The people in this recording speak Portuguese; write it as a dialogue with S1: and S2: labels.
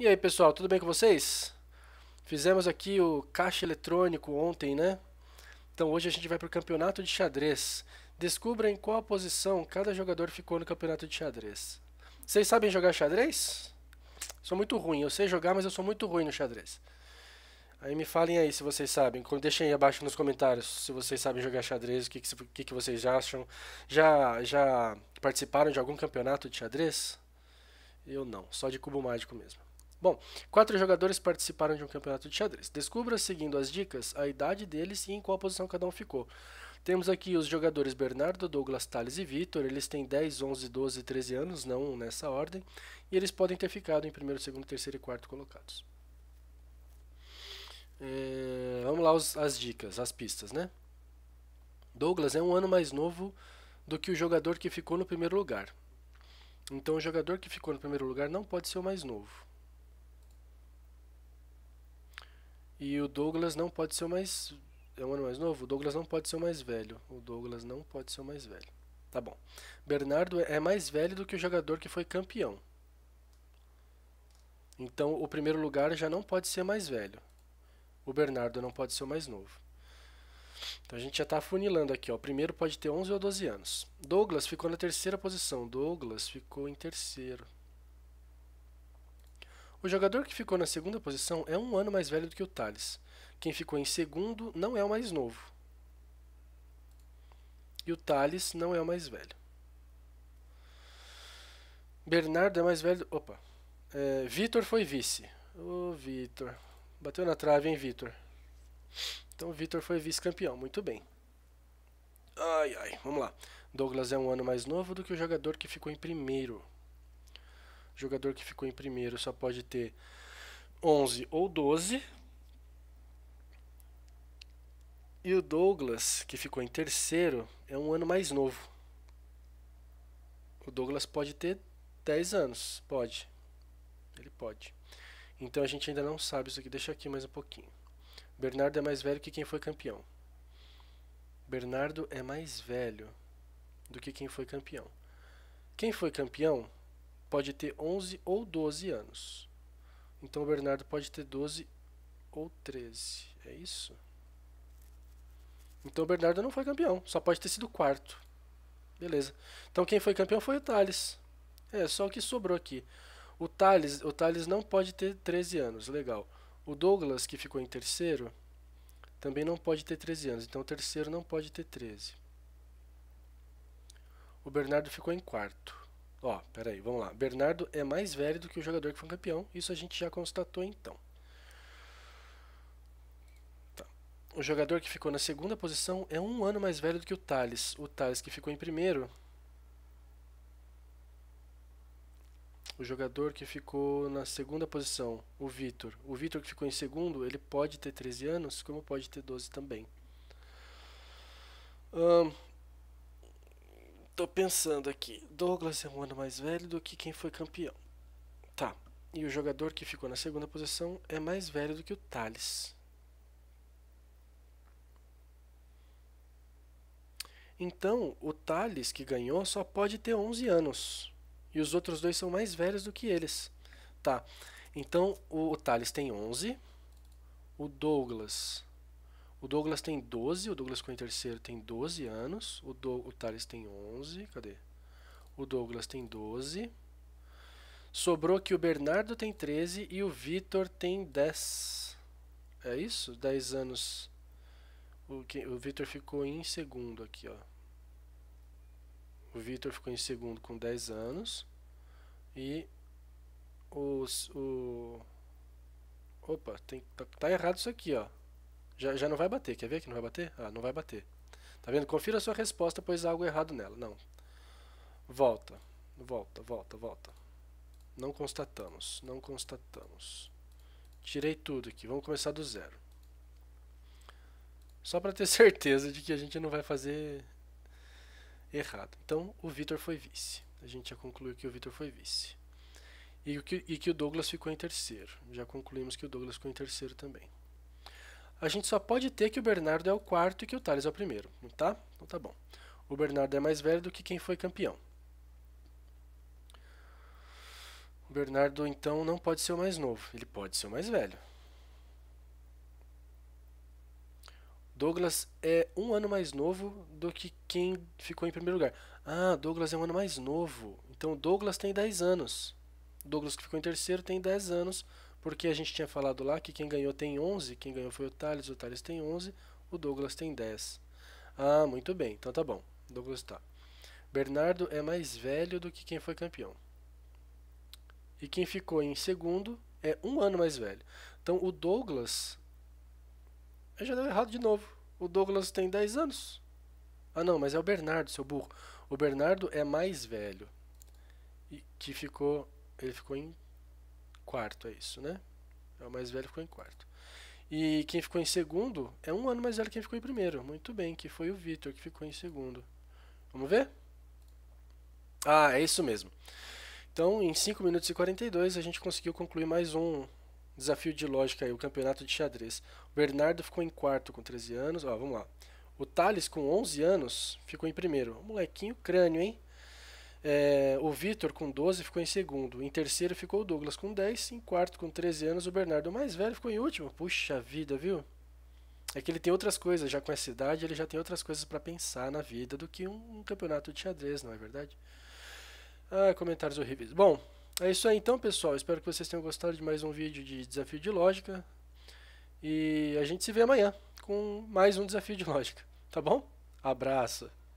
S1: E aí pessoal, tudo bem com vocês? Fizemos aqui o caixa eletrônico ontem, né? Então hoje a gente vai para o campeonato de xadrez. Descubra em qual posição cada jogador ficou no campeonato de xadrez. Vocês sabem jogar xadrez? Sou muito ruim, eu sei jogar, mas eu sou muito ruim no xadrez. Aí me falem aí se vocês sabem. Deixem aí abaixo nos comentários se vocês sabem jogar xadrez, o que, que, que vocês acham. Já, já participaram de algum campeonato de xadrez? Eu não, só de cubo mágico mesmo. Bom, quatro jogadores participaram de um campeonato de xadrez. Descubra, seguindo as dicas, a idade deles e em qual posição cada um ficou. Temos aqui os jogadores Bernardo, Douglas, Thales e Vitor. Eles têm 10, 11, 12 e 13 anos, não nessa ordem. E eles podem ter ficado em primeiro, segundo, terceiro e quarto colocados. É, vamos lá os, as dicas, as pistas, né? Douglas é um ano mais novo do que o jogador que ficou no primeiro lugar. Então o jogador que ficou no primeiro lugar não pode ser o mais novo. E o Douglas não pode ser o mais. É um ano mais novo? O Douglas não pode ser o mais velho. O Douglas não pode ser o mais velho. Tá bom. Bernardo é mais velho do que o jogador que foi campeão. Então o primeiro lugar já não pode ser mais velho. O Bernardo não pode ser o mais novo. Então a gente já está afunilando aqui. Ó. O primeiro pode ter 11 ou 12 anos. Douglas ficou na terceira posição. Douglas ficou em terceiro. O jogador que ficou na segunda posição é um ano mais velho do que o Thales. Quem ficou em segundo não é o mais novo. E o Thales não é o mais velho. Bernardo é mais velho. Opa. É, Vitor foi vice. Ô, Vitor. Bateu na trave, hein, Vitor? Então, Vitor foi vice-campeão. Muito bem. Ai, ai. Vamos lá. Douglas é um ano mais novo do que o jogador que ficou em primeiro jogador que ficou em primeiro só pode ter 11 ou 12. E o Douglas, que ficou em terceiro, é um ano mais novo. O Douglas pode ter 10 anos. Pode. Ele pode. Então a gente ainda não sabe isso aqui. Deixa aqui mais um pouquinho. Bernardo é mais velho que quem foi campeão. Bernardo é mais velho do que quem foi campeão. Quem foi campeão pode ter 11 ou 12 anos. Então o Bernardo pode ter 12 ou 13. É isso? Então o Bernardo não foi campeão, só pode ter sido quarto. Beleza. Então quem foi campeão foi o Thales. É, só o que sobrou aqui. O Thales, o Thales não pode ter 13 anos, legal. O Douglas, que ficou em terceiro, também não pode ter 13 anos, então o terceiro não pode ter 13. O Bernardo ficou em quarto. Ó, peraí, vamos lá. Bernardo é mais velho do que o jogador que foi campeão. Isso a gente já constatou então. Tá. O jogador que ficou na segunda posição é um ano mais velho do que o Thales. O Thales que ficou em primeiro. O jogador que ficou na segunda posição, o Vitor. O Vitor que ficou em segundo, ele pode ter 13 anos, como pode ter 12 também. Um, Tô pensando aqui. Douglas é um ano mais velho do que quem foi campeão. Tá. E o jogador que ficou na segunda posição é mais velho do que o Thales. Então, o Thales que ganhou só pode ter 11 anos. E os outros dois são mais velhos do que eles. Tá. Então, o, Thales tem 11. O Douglas o Douglas tem 12, o Douglas com em terceiro tem 12 anos. O, Do, o Thales tem 11, cadê? O Douglas tem 12. Sobrou que o Bernardo tem 13 e o Vitor tem 10. É isso? 10 anos. O, o Vitor ficou em segundo aqui, ó. O Vitor ficou em segundo com 10 anos. E os, o... Opa, tem, tá, tá errado isso aqui, ó. Já, já não vai bater. Quer ver que não vai bater? Ah, não vai bater. Tá vendo? Confira a sua resposta, pois há algo errado nela. Não. Volta. Volta, volta, volta. Não constatamos. Não constatamos. Tirei tudo aqui. Vamos começar do zero. Só para ter certeza de que a gente não vai fazer errado. Então, o Vitor foi vice. A gente já concluiu que o Vitor foi vice. E que, e que o Douglas ficou em terceiro. Já concluímos que o Douglas ficou em terceiro também a gente só pode ter que o Bernardo é o quarto e que o Thales é o primeiro, tá? Então tá bom. O Bernardo é mais velho do que quem foi campeão. O Bernardo, então, não pode ser o mais novo. Ele pode ser o mais velho. Douglas é um ano mais novo do que quem ficou em primeiro lugar. Ah, Douglas é um ano mais novo. Então, Douglas tem 10 anos. Douglas que ficou em terceiro tem 10 anos, porque a gente tinha falado lá que quem ganhou tem 11, quem ganhou foi o Thales, o Thales tem 11, o Douglas tem 10. Ah, muito bem, então tá bom. Douglas tá. Bernardo é mais velho do que quem foi campeão. E quem ficou em segundo é um ano mais velho. Então o Douglas. Eu já deu errado de novo. O Douglas tem 10 anos. Ah não, mas é o Bernardo, seu burro. O Bernardo é mais velho. E que ficou. Ele ficou em quarto, é isso, né? É o mais velho ficou em quarto. E quem ficou em segundo é um ano mais velho que quem ficou em primeiro. Muito bem, que foi o Vitor que ficou em segundo. Vamos ver? Ah, é isso mesmo. Então, em 5 minutos e 42, a gente conseguiu concluir mais um desafio de lógica aí, o campeonato de xadrez. O Bernardo ficou em quarto com 13 anos. Ó, vamos lá. O Thales, com 11 anos, ficou em primeiro. molequinho crânio, hein? É, o Vitor, com 12, ficou em segundo. Em terceiro ficou o Douglas, com 10. Em quarto, com 13 anos, o Bernardo, o mais velho, ficou em último. Puxa vida, viu? É que ele tem outras coisas, já com essa idade, ele já tem outras coisas para pensar na vida do que um, um campeonato de xadrez, não é verdade? Ah, comentários horríveis. Bom, é isso aí então, pessoal. Espero que vocês tenham gostado de mais um vídeo de desafio de lógica. E a gente se vê amanhã com mais um desafio de lógica, tá bom? Abraço!